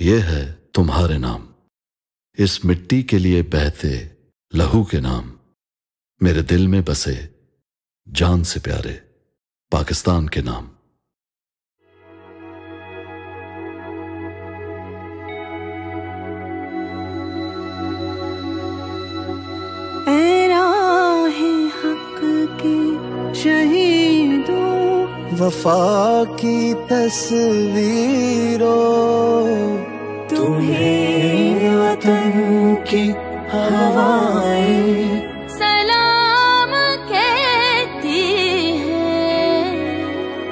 ये है तुम्हारे नाम। इस मिट्टी के लिए बहते लहू के नाम। मेरे दिल में बसे जान से प्यारे पाकिस्तान के नाम। वफा की तस्वीरों। तुम्हें वतन की हवाएँ। सलाम कहती है।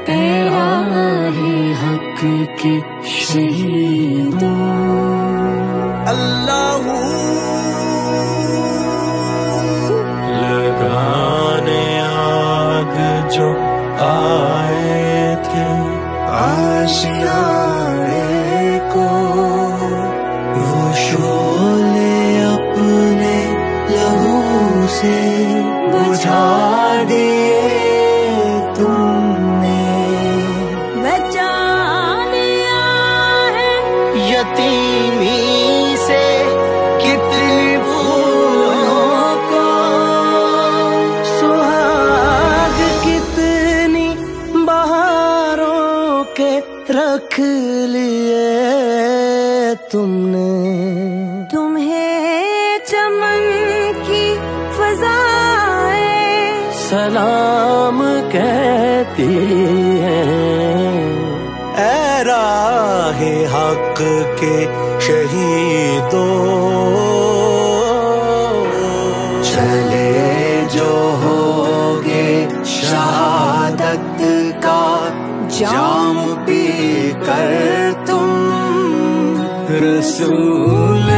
तेरा है हक के शहीदों। अल्लाह। लगाने आग जो आए थे आशियाने को वो शोले अपने लहू से बुझा दिए तुमने। बचा लिया है यतीमी के रख लिए तुमने। तुम्हें चमन की फजाएँ सलाम कहती है। राहे हक के शहीदों। चले जो होगे शहादत का जाम रसूल